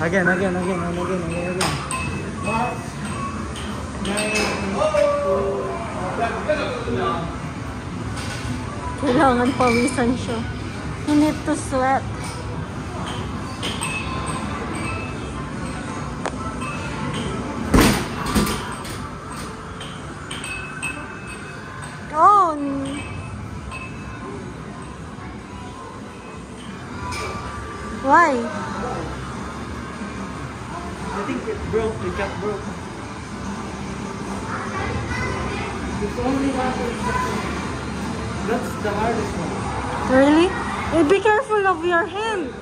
again, again, again, again, again, again. March 9, Kailangan pawisan siya. You need to sweat. Why? I think it broke, it got broke. It's only one That's the hardest one. Really? Eh, be careful of your hand.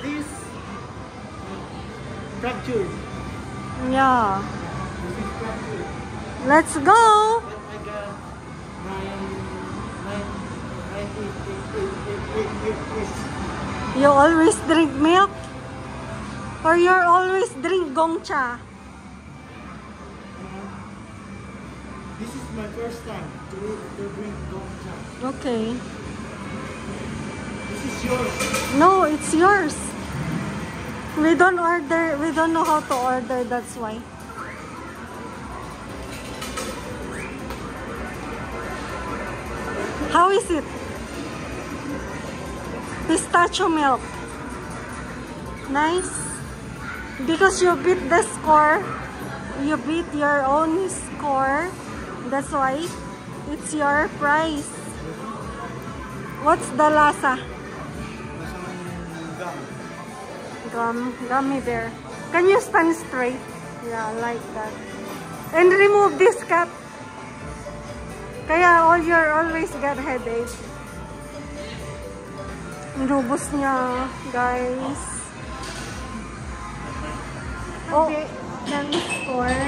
This fractured. Yeah. This is fractured. Let's go! Nine, nine, nine, eight, eight, eight, You always drink milk? Or you always drink gongcha? This is my first time to, to drink Gongcha. Okay. This is yours. No, it's yours. We don't order, we don't know how to order, that's why. How is it? Pistachio milk. Nice. Because you beat the score, you beat your own score. That's why it's your prize. What's the lasa? gum. Gum, gummy bear. Can you stand straight? Yeah, like that. And remove this cap. Kaya all your always get headache. Inubos niya, guys. Oh, ng score.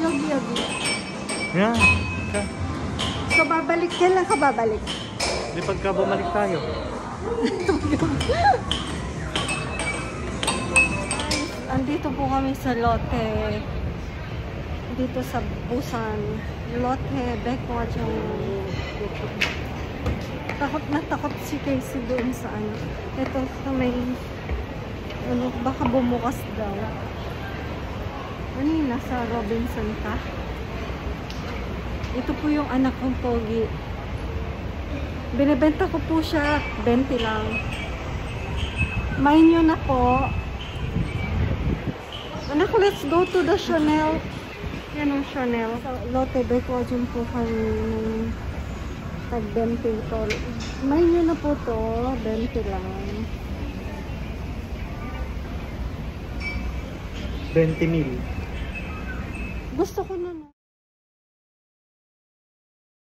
Yogi-yogi. Yeah. So, babalik. Kailan ka babalik? Di pagka bumalik tayo. Andito po kami sa lote. Dito sa Busan. Lote, Backwatch yung Takot na takot si Casey doon sa ano. Ito sa may ano, baka bumukas daw. Ano yun, nasa Robinson ka? Ito po yung anak kong pogi. Binibenta ko po siya 20 lang. Mind nyo na po. Anak, let's go to the Chanel. Yan ang Chanel. Sa Lotte Bequadjum po kami ng tag-20 to. Mind nyo na po to. 20 lang. 20 mil. Gusto ko na na.